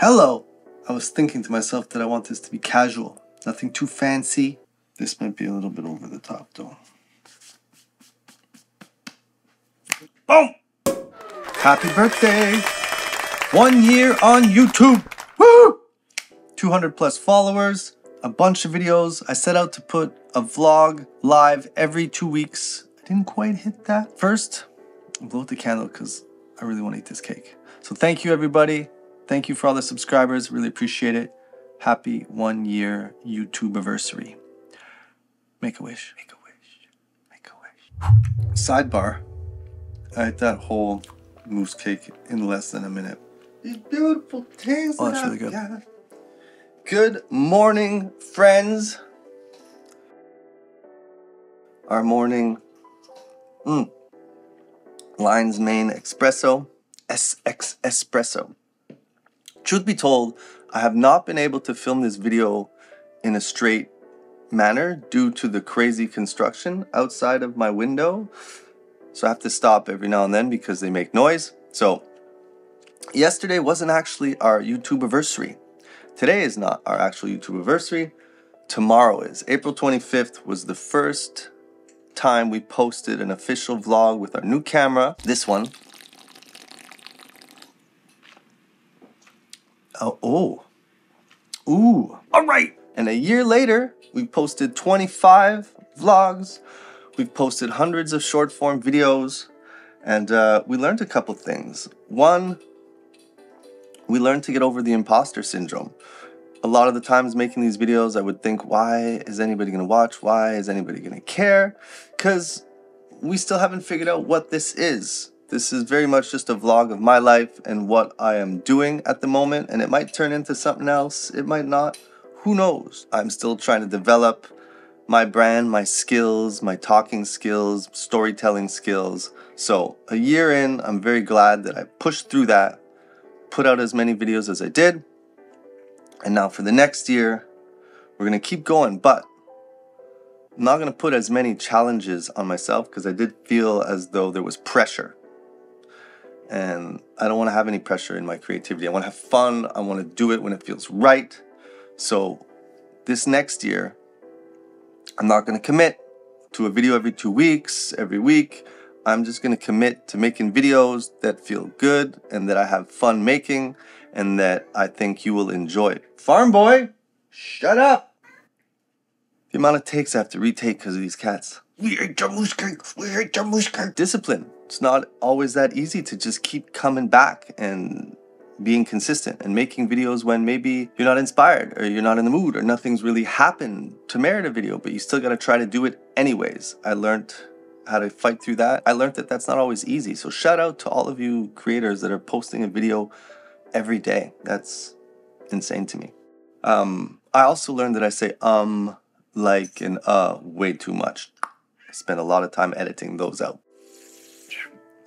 Hello! I was thinking to myself that I want this to be casual, nothing too fancy. This might be a little bit over the top though. Boom! Happy birthday! One year on YouTube! Woo! 200 plus followers, a bunch of videos. I set out to put a vlog live every two weeks. I didn't quite hit that. First, blow out the candle because I really want to eat this cake. So thank you everybody. Thank you for all the subscribers. Really appreciate it. Happy one year YouTube anniversary. Make a wish. Make a wish. Make a wish. Sidebar. I ate that whole mousse cake in less than a minute. These beautiful things. Oh, that's really good. Got. Good morning, friends. Our morning mm, Lion's Mane Espresso, SX Espresso. Truth be told, I have not been able to film this video in a straight manner due to the crazy construction outside of my window. So I have to stop every now and then because they make noise. So yesterday wasn't actually our YouTube anniversary. Today is not our actual YouTube anniversary. Tomorrow is. April 25th was the first time we posted an official vlog with our new camera. This one. Oh, oh. Ooh. All right. And a year later, we've posted 25 vlogs. We've posted hundreds of short form videos. And uh, we learned a couple things. One, we learned to get over the imposter syndrome. A lot of the times making these videos, I would think, why is anybody going to watch? Why is anybody going to care? Because we still haven't figured out what this is. This is very much just a vlog of my life and what I am doing at the moment, and it might turn into something else, it might not. Who knows? I'm still trying to develop my brand, my skills, my talking skills, storytelling skills. So, a year in, I'm very glad that I pushed through that put out as many videos as I did. And now for the next year, we're going to keep going, but I'm not going to put as many challenges on myself because I did feel as though there was pressure. And I don't want to have any pressure in my creativity. I want to have fun. I want to do it when it feels right. So this next year, I'm not going to commit to a video every two weeks, every week. I'm just going to commit to making videos that feel good and that I have fun making and that I think you will enjoy. Farm boy, shut up. The amount of takes I have to retake because of these cats. We hate your mousse cake. We hate your mousse cake. Discipline. It's not always that easy to just keep coming back and being consistent and making videos when maybe you're not inspired or you're not in the mood or nothing's really happened to merit a video, but you still got to try to do it anyways. I learned how to fight through that. I learned that that's not always easy. So shout out to all of you creators that are posting a video every day. That's insane to me. Um, I also learned that I say um, like, and uh way too much. I spend a lot of time editing those out.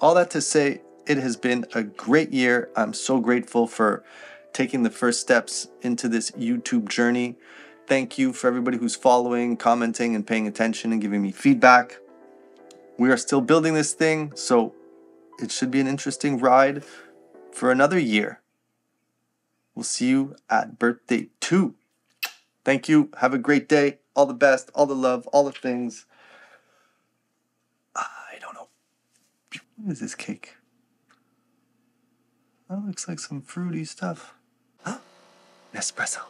All that to say, it has been a great year. I'm so grateful for taking the first steps into this YouTube journey. Thank you for everybody who's following, commenting, and paying attention and giving me feedback. We are still building this thing, so it should be an interesting ride for another year. We'll see you at birthday two. Thank you. Have a great day. All the best, all the love, all the things. I don't know. What is this cake? That looks like some fruity stuff. Huh? Nespresso.